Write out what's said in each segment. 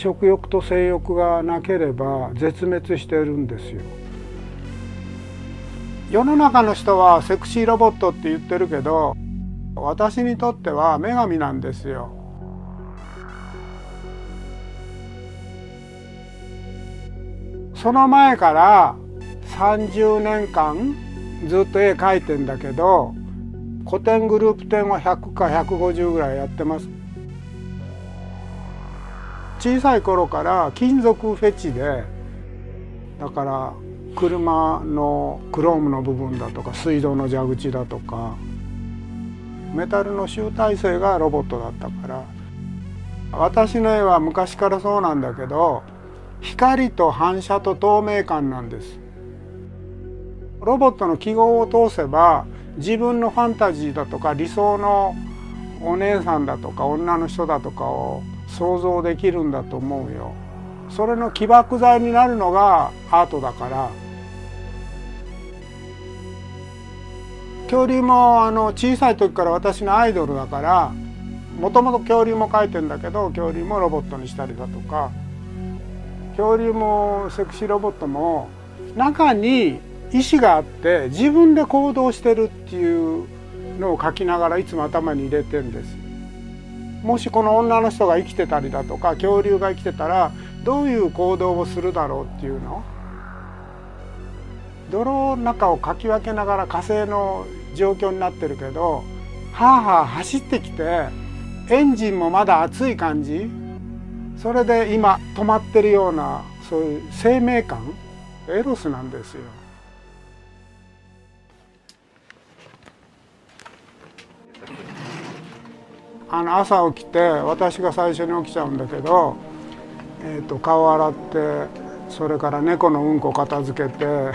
食欲と性欲がなければ絶滅してるんですよ。世の中の人はセクシーロボットって言ってるけど私にとっては女神なんですよ。その前から30年間ずっと絵描いてんだけど古典グループ展は100か150ぐらいやってます。小さい頃から金属フェチでだから車のクロームの部分だとか水道の蛇口だとかメタルの集大成がロボットだったから私の絵は昔からそうなんだけど光と反射と透明感なんです。ロボットの記号を通せば自分のファンタジーだとか理想のお姉さんだとか女の人だとかを想像できるんだと思うよ。それの起爆剤になるのがアートだから。恐竜もあの小さい時から私のアイドルだからもともと恐竜も描いてんだけど恐竜もロボットにしたりだとか。恐竜もセクシーロボットも中に意志があって自分で行動してるっていうのを書きながらいつも頭に入れてんです。もしこの女の人が生きてたりだとか恐竜が生きてたらどういう行動をするだろうっていうの？泥の中をかき分けながら火星の状況になってるけどはあはあ走ってきてエンジンもまだ熱い感じ？それで今止まってるようなそういう生命感？エロスなんですよ。あの朝起きて私が最初に起きちゃうんだけど、えーと、顔洗ってそれから猫のうんこ片付けて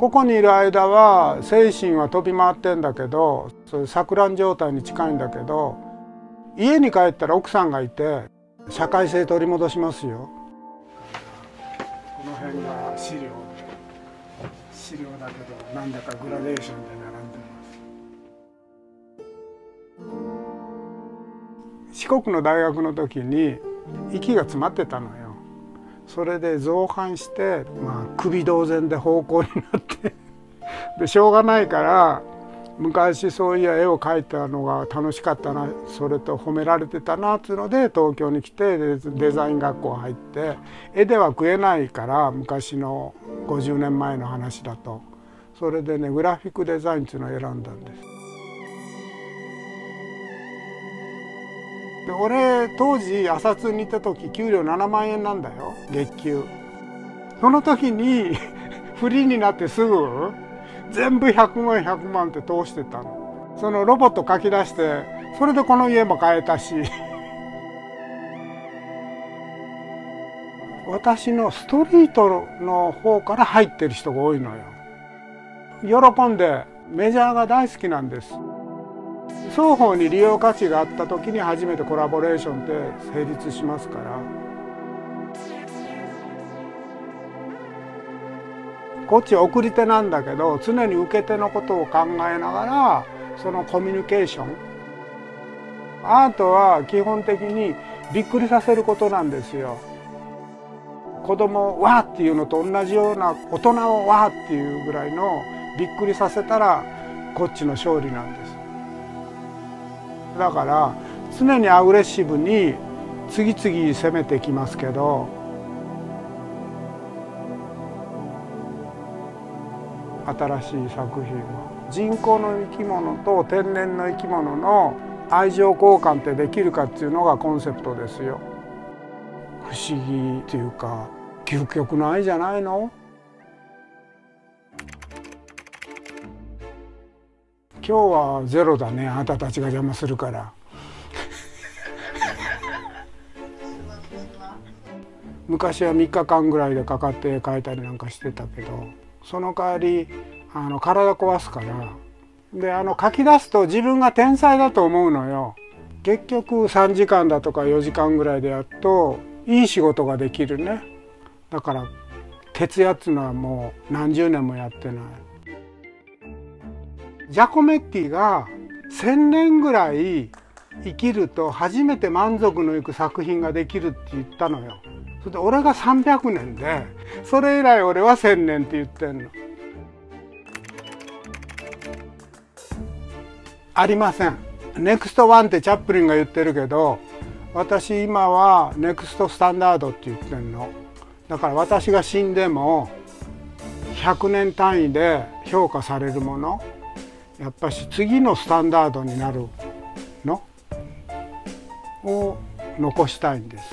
ここにいる間は精神は飛び回ってんだけどそういう錯乱状態に近いんだけど家に帰ったら奥さんがいて社会性取り戻しますよ。この辺が資料資料だけどなんだかグラデーションで並四国の大学の時に息が詰まってたのよ。それで造反して、まあ、首同然で方向になって。でしょうがないから昔そういや絵を描いたのが楽しかったなそれと褒められてたなっつうので東京に来てデザイン学校入って絵では食えないから昔の50年前の話だと。それでねグラフィックデザインっていうのを選んだんです。で俺当時朝通に行った時給料7万円なんだよ。月給。その時にフリーになってすぐ全部100万100万って通してたの。そのロボット書き出してそれでこの家も買えたし。私のストリートの方から入ってる人が多いのよ。喜んでメジャーが大好きなんです。双方に利用価値があった時に初めてコラボレーションって成立しますからこっち送り手なんだけど常に受け手のことを考えながらそのコミュニケーションアートは基本的にびっくりさせることなんですよ。子供わーっていうのと同じような大人をわーっていうぐらいのびっくりさせたらこっちの勝利なんです。だから常にアグレッシブに次々攻めてきますけど新しい作品は人工の生き物と天然の生き物の愛情交換ってできるかっていうのがコンセプトですよ。不思議っていうか究極の愛じゃないの？今日はゼロだね。あなたたちが邪魔するから。昔は3日間ぐらいでかかって描いたりなんかしてたけどその代わりあの体壊すから。であの書き出すと自分が天才だと思うのよ。結局3時間だとか4時間ぐらいでやっといい仕事ができるね。だから徹夜っつうのはもう何十年もやってないジャコメッティが1,000年ぐらい生きると初めて満足のいく作品ができるって言ったのよ。それで俺が300年でそれ以来俺は1000年って言ってんの。ありません。ネクストワンってチャップリンが言ってるけど私今はネクストスタンダードって言ってんの。だから私が死んでも100年単位で評価されるものやっぱし次のスタンダードになるのを残したいんです。